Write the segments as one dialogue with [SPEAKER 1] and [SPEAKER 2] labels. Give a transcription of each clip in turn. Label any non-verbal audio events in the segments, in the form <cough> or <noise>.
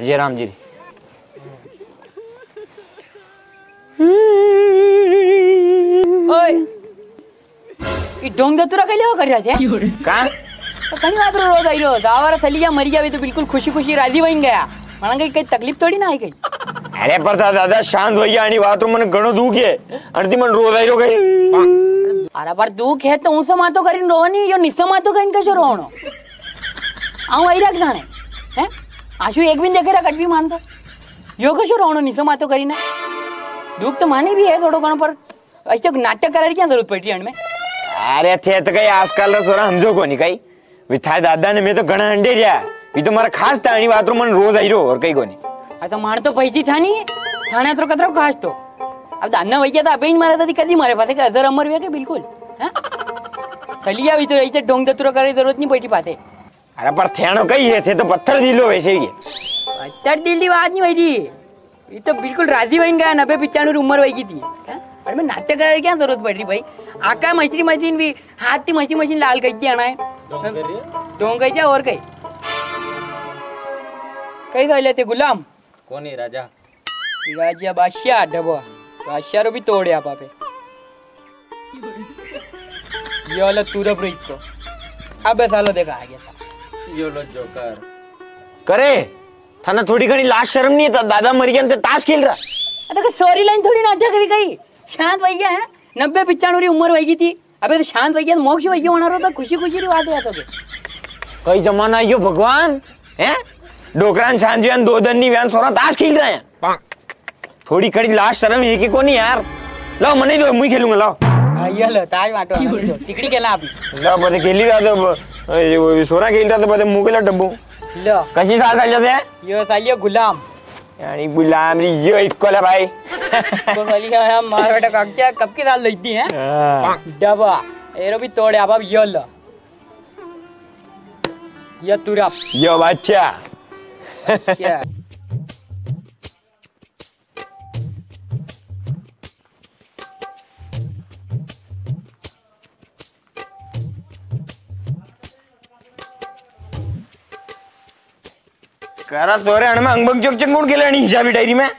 [SPEAKER 1] जय राम जी
[SPEAKER 2] ओय ಈ ಡೊಂಗತುರ ಕೈಲಿ ಹೋಗಿ राजा
[SPEAKER 1] का
[SPEAKER 2] तो कहीं मात्र रोज आई रोज आवारा सली गया मर गया भी तो बिल्कुल खुशी खुशी राजी बन गया मला काही काही तकलीफ थोडी ना आई काही
[SPEAKER 1] अरे पर दा- दादा शांत भैया आणि वातो मन घणो दुख आहे आणि ती मन रोज आयलो काही
[SPEAKER 2] अरे पर दुःख है तो उस मातो करीन रोहनी यो निस्स मातो करीन कशो रोहणो आऊ आई राख जाणे हैं आशु एक बिन देखे कट भी मानतो। यो कशो रोहणो निस्स मातो करीने। दुःख तो माने भी है थोडो घणो पर ऐसे नाटक करायची क्या ज़रूरत पड़ी में?
[SPEAKER 1] अरे थे तो काही आजकाल सोरा समजो कोणी काही। विथाय दादा ने मी तो घणा अंडे द्या मी तो मारा खास था आणि वातो मन रोज आयरो और काही कोणी
[SPEAKER 2] आता माण तो पैसे थानी ठाण्यात रो कचरो खास तो। अब दाना वैक्या तर अबेन मारा ती कधी मारे पासे का हज़ार अमर वे के बिल्कुल? हाँ? सलिया भी तो ऐसे डोंग दतुरा करे ज़रूरत नहीं पड़ी पासे।
[SPEAKER 1] अरे पर थेणो काही है थे तो पत्थर दिलो वैसे ही है.
[SPEAKER 2] तर दिल्ली बात नहीं हुई थी। ये तो बिल्कुल राज़ी बन गया नब्बे पिचानवे उम्र वही की थी। हाँ? अरे मैं नाट्य कराने की क्या ज़रूरत पड़ रही भाई? आका मछली मशीन भी हाथ की मछली मशीन लाल कही आना है। डोंग कही और कही? कही ते गुलाम।
[SPEAKER 3] कोणी राजा?
[SPEAKER 2] राजा बादशाह डबो। बादशाह रो भी तोड़े आप पे ये वाला तुरप रही को। अब सालो देखा आ गया था।
[SPEAKER 3] YOLO joker.
[SPEAKER 1] करे? थाना थोडी घणी लाज शरम नहीं येतात दादा मर गया ताश खेल रहा।
[SPEAKER 2] अरे सॉरी लाइन थोड़ी नाटक कभी कही। शांत भैया है नब्बे पिचानवे उम्र वही थी। अबे तो शांत भैया तो मोक्ष भैया होना तो खुशी खुशी री बात है तो।
[SPEAKER 1] कई जमाना यो भगवान हैं? डोकरान छांजव्यान दो दन्नी व्यान सोना ताश खेल रहे हैं। थोड़ी कड़ी लाज शरम है कि कोनी यार? लाओ मने दो मुई खेलूँगा लाओ।
[SPEAKER 2] ये लो ताज माटो तिकड़ी केला आपली
[SPEAKER 1] लाओ बदे खेली रहा तो सोना खेल रहा तो मुकेला डब्बू।
[SPEAKER 2] लो।
[SPEAKER 1] कशी साल चालले ते
[SPEAKER 2] यो सालियो गुलाम।
[SPEAKER 1] आणि गुलाम री यो इतकोला भाई। <laughs>
[SPEAKER 2] तो सालियो हम मार बेटा कब कब की साल लेती है?
[SPEAKER 1] हाँ।
[SPEAKER 2] डबा। एरो भी तोड़े आप अब यो लो। ये तुरप।
[SPEAKER 1] यो बच्चा।
[SPEAKER 2] अच्छा
[SPEAKER 1] करा तोरे अण में अंगबंग चोक चंग कोण केलं आणि हिसाबी डायरी में?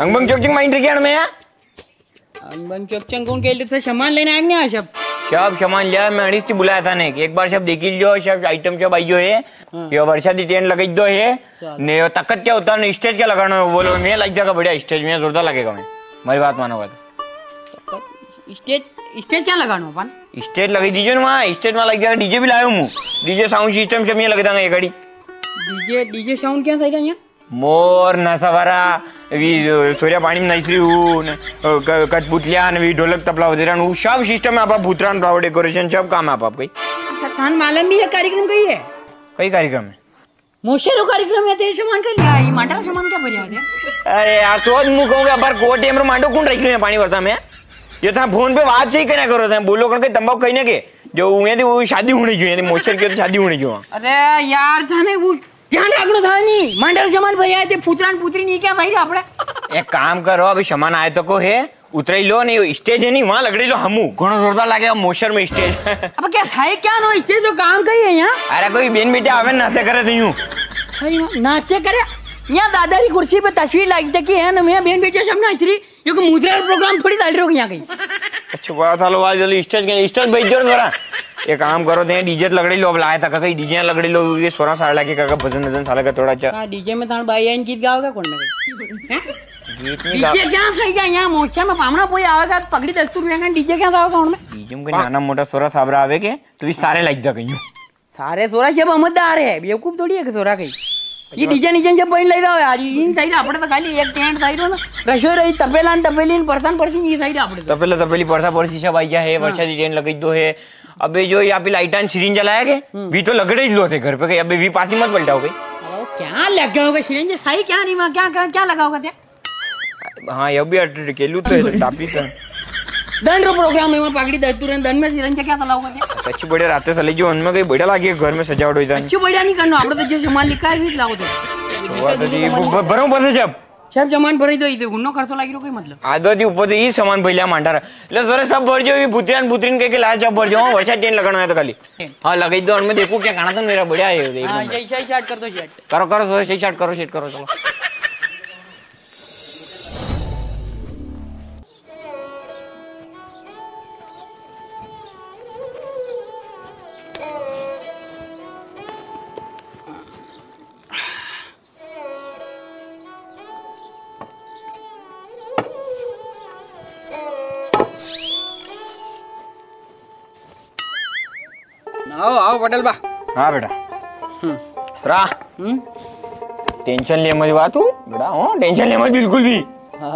[SPEAKER 1] अंगबंग चोक चंग माइंड रे अण में या
[SPEAKER 2] बन चौक चंगून गेले तर सामान लेने आए नहीं आशब
[SPEAKER 1] शब सामान लिया मैं अड़ीस थी बुलाया था ने एक बार सब देखी लो सब आइटम सब आई जो है ये वर्षा दी टेंट लगी दो है। ने ये तकत क्या होता है? स्टेज क्या लगाना है बोलो मैं लग जाएगा बढ़िया स्टेज में जोरदार लगेगा मैं मेरी बात मानोगा तो
[SPEAKER 2] स्टेज स्टेज क्या लगानो अपन?
[SPEAKER 1] स्टेज लगी दीजिए ना वहाँ स्टेज में लग जाएगा डीजे भी लाया हूँ। डीजे साउंड सिस्टम सब ये लग देंगे ये गाड़ी
[SPEAKER 2] डीजे डीजे साउंड क्या सही यहाँ
[SPEAKER 1] मोर नसावरा वी सोऱ्या पाणी नाहीसरी ऊन कटपुतल्या वी ढोलक तबला वगैरह ऊ सब सिस्टम है आप भूतरान फ्लावर डेकोरेशन सब काम है आप आप कई?
[SPEAKER 2] अच्छा थान मालूम भी है कार्यक्रम कही है
[SPEAKER 1] कई कार्यक्रम है?
[SPEAKER 2] मोशेरो कार्यक्रम है ते सामान का लिया ये माटा सामान क्या है?
[SPEAKER 1] अरे यार तो मुँह कहूँगा पर को टेम रो मांडो कौन रखी है पानी भरता में? ये था फ़ोन पे बात चाहिए क्या करो था बोलो करके तंबाकू कहीं ना के जो उन्हें थी वो शादी होने की है मोचर की तो शादी होने की
[SPEAKER 2] अरे यार थाने वो ध्यान रखनो था नहीं मांडर सामान बढ़िया है ते पुत्रान पुत्री नहीं क्या सही आपड़े
[SPEAKER 1] एक काम करो अभी सामान आए तो को है उतरे लो नहीं स्टेज है नहीं वहाँ लगड़ी लो हमू घणो जोरदार लगेगा मोशर में स्टेज
[SPEAKER 2] अब क्या सही क्या नो स्टेज जो काम कही है यहाँ
[SPEAKER 1] अरे कोई बेन बेटे आवे ना से करे हूँ
[SPEAKER 2] अरे वाह, नाचे करे यहाँ दादारी कुर्सी पे तस्वीर लगी थी कि है ना मैं बहन बेटे सब नाच रही ये को मुद्रा प्रोग्राम थोड़ी चल रही यहाँ कहीं
[SPEAKER 1] अच्छा बात हालो आज जल्दी स्टेज के स्टेज भेज दो जरा एक काम करो ते डीजे लगड़ी लो अब लाया था कहीं डीजे लगड़ी लो ये सोना साड़ लाके काका भजन भजन साला का थोड़ा अच्छा
[SPEAKER 2] डीजे में थान भाई गीत गाओगे कौन में
[SPEAKER 1] गीत गा
[SPEAKER 2] डीजे क्या सही क्या यहाँ मोर्चा में पामना कोई आवेगा पगड़ी दस्तूर में डीजे क्या गाओगे कौन में
[SPEAKER 1] डीजे में नाना मोटा सोरा साबरा आवे के तो ये सारे लाइक दा कहीं
[SPEAKER 2] सारे सोरा जब अहमददार है बेवकूफ़ थोड़ी है सोरा कहीं? ये डीजे नीचे जब पहले ले जाओ यार इन साइड आपड़े तो खाली एक टेंट साइड हो ना। रसोई रही तपेला तपेली पर्सन पर्सन ये साइड आपड़े तो।
[SPEAKER 1] तपेला तपेली परसा परसी सब आई है वर्षा दी ट्रेन लगी दो है। अबे जो यहाँ पे लाइटान सिरिंज जलाया के भी तो लगड़े ही लो थे घर पे कहीं। अबे भी पासी मत पलटाओ भाई
[SPEAKER 2] अब क्या लगा होगा सिरेंज सही क्या नहीं वहाँ क्या क्या क्या लगा होगा क्या?
[SPEAKER 1] हाँ ये भी अकेलू तो है, टापी तो
[SPEAKER 2] दंड रो प्रोग्राम है वहाँ पगड़ी दस्तूर है दंड में सिरेंज क्या चला होगा क्या?
[SPEAKER 1] अच्छी बढ़िया रातें सले जो उनमें कहीं बढ़िया लगी है घर में सजावट हुई था
[SPEAKER 2] अच्छी बढ़िया नहीं करना आपड़े तो जो लिखा है भी लाओ तो।
[SPEAKER 1] तो जी ब- बरों बस जब।
[SPEAKER 2] સાહેબ જમાન ભરી દઈ દે ગુનો ખર્ચો લાગી રહ્યો કઈ મતલબ
[SPEAKER 1] આદવાથી ઉપર તો ઈ સમાન ભઈલા માંડારા એટલે જરા સબ ભરજો ઈ ભૂતિયાન ભૂતરીન કે કે લાજ જબ ભરજો હું વૈસા ટેન લગાણો તો ખાલી હા લગાઈ દો અને મેં દેખું કે કાણા તો મેરા બડ્યા આયો
[SPEAKER 2] હા જય જય શાટ કર દો શાટ
[SPEAKER 1] કરો કરો જય શાટ કરો શેટ કરો ચલો चलो
[SPEAKER 2] આવો આવો પટેલ બા
[SPEAKER 1] हाँ बेटा
[SPEAKER 2] हम्म
[SPEAKER 1] सरा
[SPEAKER 2] हम्म
[SPEAKER 1] टेंशन ले मत बात तू बेटा हो टेंशन ले मत बिल्कुल भी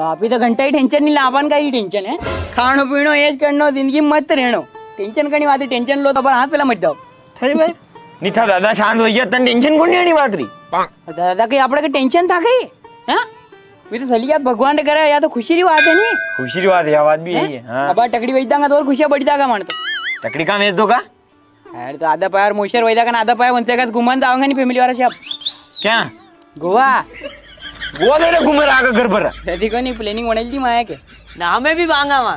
[SPEAKER 2] આપી તો ઘંટા ટેન્શન નહીં લાવવાનું કઈ ટેન્શન હે ખાણો પીણો એ જ કરનો જિંદગી મત રહેણો ટેન્શન કણી વાત ટેન્શન લો તો પર હાથ પેલા મત જાઓ
[SPEAKER 1] थारी भाई निथा दादा शांत हो गया तन टेंशन कौन नहीं आनी बात रही
[SPEAKER 2] દાદા કઈ આપણે કઈ ટેન્શન था કઈ હા भी तो सली यार भगवान ने करे या तो खुशी की बात है नहीं
[SPEAKER 1] खुशी की बात है आवाज भी यही है हाँ
[SPEAKER 2] अब टकड़ी वही दांगा तो और खुशियां बढ़ी जागा मान तो
[SPEAKER 1] तकड़ी का मेज दो का
[SPEAKER 2] यार तो आधा पायावर मोशर वही दागा आधा पाया बनते का घुमान जाओगे नहीं फैमिली वाला शब
[SPEAKER 1] क्या
[SPEAKER 2] गोवा
[SPEAKER 1] वो मेरे घूमे रहा घर पर
[SPEAKER 2] जैसी को नहीं प्लानिंग बनाई थी माया के
[SPEAKER 3] નામે બી માંગા માં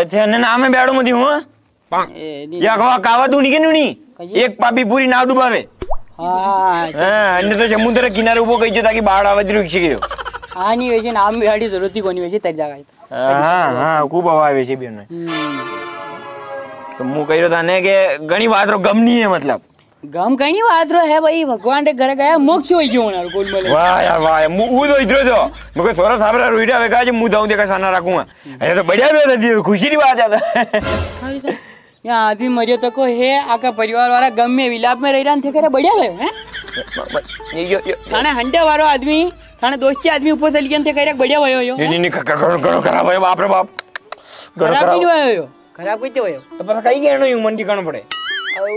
[SPEAKER 1] अच्छा ने नाम में बैठो मत हूँ
[SPEAKER 2] ए, नहीं-
[SPEAKER 1] या कवा कावा तू नहीं के नहीं
[SPEAKER 2] कहिए।
[SPEAKER 1] एक पापी पूरी नाव डुबावे
[SPEAKER 2] हाँ
[SPEAKER 1] हाँ अन्य तो समुद्र किनारे उभो कही ताकि बाढ़ आवे रुक गयो
[SPEAKER 2] हाँ नहीं वैसे नाम बिहाड़ी जरूरत ही कोनी वैसे तर जागा
[SPEAKER 1] હા હા ખૂબ હવા આવે છે બેન તો હું કહ્યું તને કે ઘણી વાતરો ગમની હે મતલબ
[SPEAKER 2] ગમ ઘણી વાતરો હે ભાઈ ભગવાન રે ઘરે ગયા મોક્ષ હોઈ ગયો મારો ગોલ મળે
[SPEAKER 1] વાહ યાર વાહ હું હું તો ઇતરો જો મેં કોઈ થોરો સાબરા રૂઈડા વે કાજે હું જાઉં દે કે સાના રાખું અરે તો બડ્યા બે
[SPEAKER 2] હતી ખુશી ની વાત હતા યા આદમી મર્યો તો કો હે આખા પરિવાર વાળા ગમે વિલાપ મે રહી રહ્યા ને
[SPEAKER 1] કરે બડ્યા ગયો
[SPEAKER 2] હે થાણે હંડે વાળો આદમી થાણે દોસ્તી આદમી ઉપર થઈ ગયા ને તે કરે બડ્યા
[SPEAKER 1] ગયો યો ની ની કરો કરો ખરાબ હોય બાપ રે બાપ
[SPEAKER 2] કરો
[SPEAKER 1] ખરાબ
[SPEAKER 2] ગયો भयो
[SPEAKER 1] तो पता कहीं कहनो यूँ मन ठिकानो पड़े।
[SPEAKER 2] और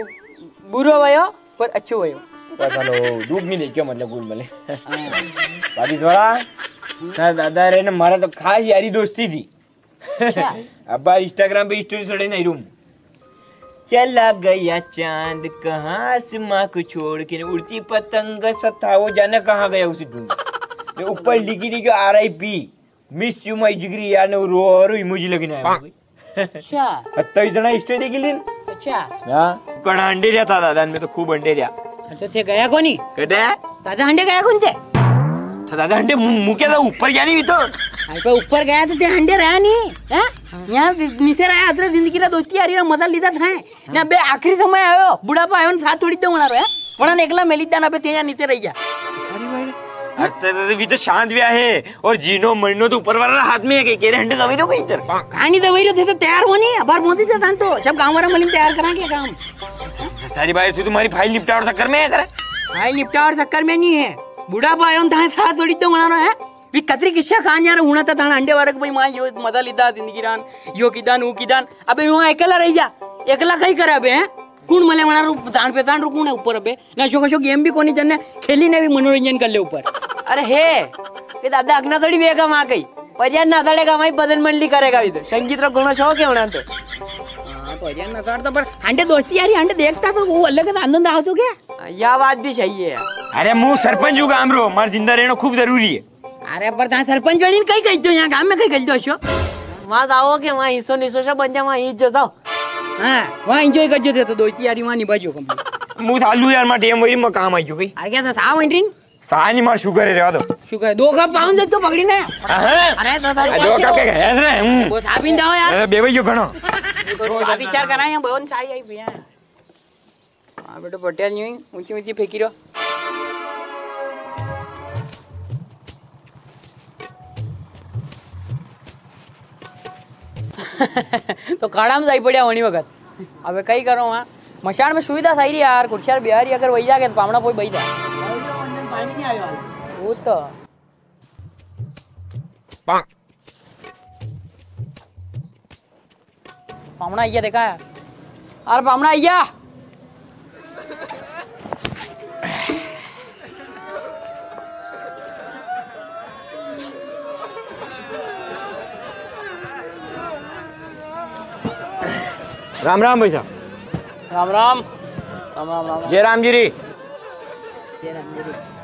[SPEAKER 2] बुरो भयो पर अच्छो
[SPEAKER 1] पता लो डूब नहीं देखियो मतलब कुल मले। बाकी थोड़ा ना दादा रे ने मारा तो खास यारी दोस्ती थी।
[SPEAKER 2] अच्छा।
[SPEAKER 1] अब्बा इंस्टाग्राम पे स्टोरी चढ़े नहीं रूम। चला गया चाँद कहाँ आसमां को छोड़ के? उड़ती पतंग सता वो जाने कहाँ गया उसे ढूंढ। ऊपर लिखी थी कि R I P miss you my जिगरी यार ने रो और इमोजी लगने आया।
[SPEAKER 2] अच्छा।
[SPEAKER 1] सत्तावीस जना इस्टेडी गेली
[SPEAKER 2] अच्छा।
[SPEAKER 1] उकड अंडे द्या दादा? दादांनी तर खूप अंडे द्या.
[SPEAKER 2] अच्छा ते गया कोणी?
[SPEAKER 1] कड्या
[SPEAKER 2] दादा हंडे गया कोणते?
[SPEAKER 1] तो दादा हंडे मुके दा ऊपर गया नहीं तो
[SPEAKER 2] ऊपर गया तो ते हंडे रहा नहीं यहाँ नीचे रहा अदर ज़िंदगी रा दोस्ती यारी रा मज़ा लीदा था ना बे आखिरी समय आयो. बुढ़ापा आयो साथ थोड़ी तो मना रहा मना एकला मेली जाना पे ते नीचे रह गया
[SPEAKER 1] तो, तो, तो, भी तो शांत भी है और जीनो मरनो तो ऊपर वाला हाथ में है के केरे दवाई रो हाँ, कहीं तर
[SPEAKER 2] कहानी दवाई रो थे तो तैयार होनी है. बार मोदी था तो. सब गाँव वाला मलिम तैयार करा क्या काम. हाँ?
[SPEAKER 1] सारी भाई तू तुम्हारी फ़ाइल निपटा और चक्कर में है करे?
[SPEAKER 2] फ़ाइल निपटा और चक्कर में नहीं है. बुढ़ा भाई उन थाने साथ थोड़ी तो मना है. भी कतरी किस्सा खान यार हुना था थाना अंडे वारक भाई माँ यो मदा लीदा ज़िंदगी रान यो किदान वो किदान. अबे यो अकेला रह जा. अकेला कहीं करे अबे हैं? કોણ મને મારું જાણ પેતાણ રું કોણ ઉપર અબે ને અશોક અશોક એમ બી કોની તને ખેલીને બી મનોરંજન કરી લે ઉપર
[SPEAKER 3] અરે હે એ દાદા અગ્ના થોડી બે કામ આ કઈ પર્યાન ના તળે કામ આઈ બદન મંડલી કરે ગાવી તો સંગીત રો ઘણો શોખ હે હણા તો
[SPEAKER 2] પર્યાન ના તળ તો પર હાંડે દોસ્તી યારી હાંડે દેખતા તો હું અલગ જ આનંદ આવતો કે યા
[SPEAKER 3] વાત બી સહી હે અરે
[SPEAKER 1] હું સરપંચ હું ગામ રો માર જિંદા રહેણો ખૂબ જરૂરી હે અરે
[SPEAKER 2] પર તા સરપંચ બનીને કઈ કઈ દો યા ગામ મે કઈ કઈ દો છો માં
[SPEAKER 3] આવો કે માં ઈસો નીસો છે બંજા માં ઈ જો જાઓ जो जाओ
[SPEAKER 2] हाँ वहाँ एंजॉय कर जो तो दोस्ती यारी वहाँ निभा जो कंप्लीट
[SPEAKER 1] मुँह थालू यार मार टेम वही मैं काम आई गई
[SPEAKER 2] अरे क्या था साव एंट्रीन
[SPEAKER 1] सानी मार शुगर है रहा दो
[SPEAKER 2] शुक्र है दो कप पाउंड दे तो पकड़ी ना
[SPEAKER 1] अरे
[SPEAKER 2] अरे तो था
[SPEAKER 1] दो कप के गए रे हम्म
[SPEAKER 2] वो साबिन जाओ यार
[SPEAKER 1] अरे बेबी यो घणो
[SPEAKER 2] आप विचार करा यहाँ बहुत चाय आई तो काड़ा में जाई पड़िया वही वक्त अबे कई करो हाँ मशान में सुविधा सही रही यार कुछ यार बिहारी अगर वही जाके तो पामना कोई बही जाए वो तो पामना ये देखा है अरे पामना आइया राम राम भाई साहब।
[SPEAKER 1] राम राम।
[SPEAKER 2] राम राम राम
[SPEAKER 1] जय राम जी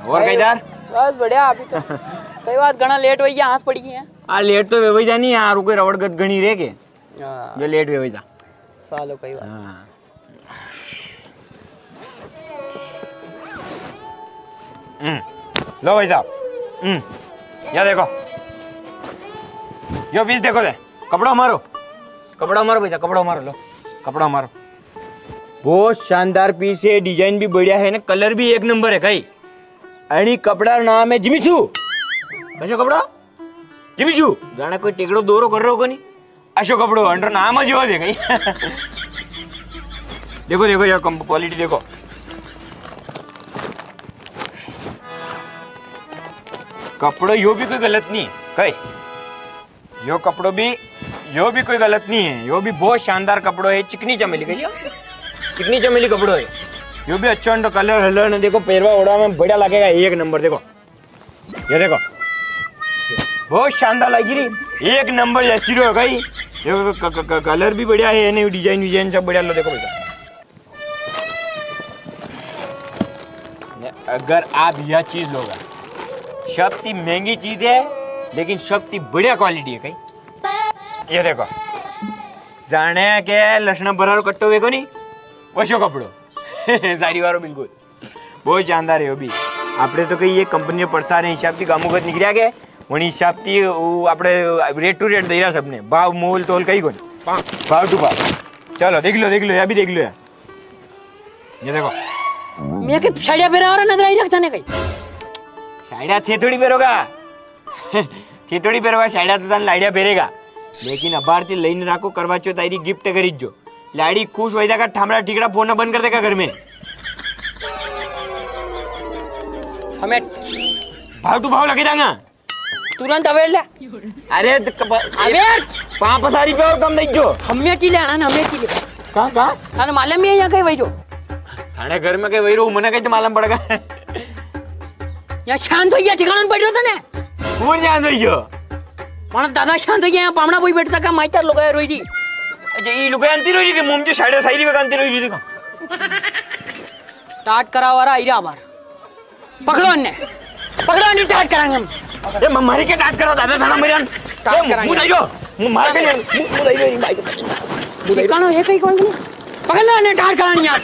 [SPEAKER 1] और कई दार
[SPEAKER 2] बस बढ़िया आप ही तो कई बार घना लेट हुई गया हाथ पड़ी है।
[SPEAKER 1] आ लेट तो वेवई नहीं यार रुके कोई रवड़गत घणी रह
[SPEAKER 2] के।
[SPEAKER 1] हाँ। जो लेट वेवई
[SPEAKER 2] जा। सालो कई
[SPEAKER 1] बार। हाँ। लो भाई साहब। हम्म। या देखो। यो बीज देखो दे। कपड़ा मारो। कपड़ा मारो भाई साहब कपड़ा मारो लो। कपड़ा मारो। बहुत शानदार पीस है डिज़ाइन भी बढ़िया है ना कलर भी एक नंबर है कई आणि कपड़ा नाम है जिमिचू। कशो कपड़ा? जिमिचू। जाना कोई टेकड़ो दोरो कर रहो कोनी? अशो कपड़ो, अंडर नाम जो दे कहीं <laughs> देखो देखो, यार क्वालिटी देखो। कपड़ो यो भी कोई गलत नहीं है कई यो कपड़ो भी यो भी कोई गलत नहीं है। यो भी बहुत शानदार कपड़ो है। चिकनी चमेली कही चिकनी चमेली कपड़ो है। यो भी अच्छा अंडर कलर हलर ने देखो पेरवा ओढ़ा में बढ़िया लगेगा। एक नंबर देखो। ये देखो। बहुत शानदार लगी रही। एक नंबर जैसी रो गई। क- क- क- कलर भी बढ़िया है। नहीं डिज़ाइन विजाइन सब बढ़िया लो देखो भैया अगर आप यह चीज़ लोगा सबसे महँगी चीज़ है, लेकिन सबसे बढ़िया क्वालिटी है कहीं। ये देखो जाने के लक्षण भरारो कट्टो वेको नहीं वशो कपड़ो <laughs> सारी वारो बिल्कुल बहुत शानदार है वो भी આપણે તો કઈ એ કંપનીએ પડસાને હિસાબથી ગામુગત નીકળ્યા કે વણી હિસાબથી उ આપણે રેટ ટુ રેટ દઈ રહ્યા સબને ભાવ મોલ તોલ કઈ કોને ભાવ ટુ ભાવ चलो देख लो देख लो ये भी देख लो यार ये देखो
[SPEAKER 2] મેં કઈ સાડિયા પહેરાવાળા નજર આવી રાખતા ને કઈ
[SPEAKER 1] साड़िया थे थोड़ी પહેરોગા <laughs> थे थोड़ी પહેરોગા સાડ્યા તો તને લાડ્યા પહેરેગા લેકિન અભારથી લઈને રાખો કરવા ચો તારી गिफ्ट કરી જ જો લાડી ખુશ હોય કા ઠામડા ઠીકડા ફોન બંધ कर देगा घर में
[SPEAKER 2] અમે
[SPEAKER 1] भाव टू भाव लगे देंगे
[SPEAKER 2] તુરંત હવે એટલે
[SPEAKER 1] अरे तो कप-
[SPEAKER 2] હવે
[SPEAKER 1] पाँच हजार रुपया और कम दई जो
[SPEAKER 2] હમેટી લેણા ને હમેટી લે
[SPEAKER 1] कहाँ कहाँ
[SPEAKER 2] અને માલે મેં અહીંયા કઈ વઈજો
[SPEAKER 1] थाने घर में कहीं वही रहूँ मना कहीं तो मालूम पड़ेगा
[SPEAKER 2] ત્યાં શાંત થઈ ગયા ઠેકાણા પડ્યો હતો ને
[SPEAKER 1] कौन जान रही हो
[SPEAKER 2] મારા દાદા શાંત થઈ ગયા પામણા બોઈ બેઠતા કા માઈતર લોકો રોઈ રી
[SPEAKER 1] अच्छा ये लोग अंती रही थी मुझे साढ़े साइड में अंती रही थी देखो
[SPEAKER 2] ટાટ કરાવવાળા આયરા બાર પકડો ને પકડો ને ટાટ કરાંગે हम
[SPEAKER 1] ये म- मारी के टाट करो दादा थाना मेरे
[SPEAKER 2] टाट
[SPEAKER 1] ये
[SPEAKER 2] कराएंगे।
[SPEAKER 1] मुंह दई जो मुंह मार के ले मुंह मुंह दई जो ये बाइक
[SPEAKER 2] ઠેકાણો હે કઈ કોણ કની પકડ લે ને ટાટ કરાણી યાર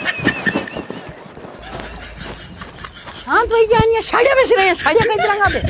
[SPEAKER 2] શાંત થઈ ગયા અહીંયા સાડિયા બેસી રહ્યા સાડિયા કઈ तरह पे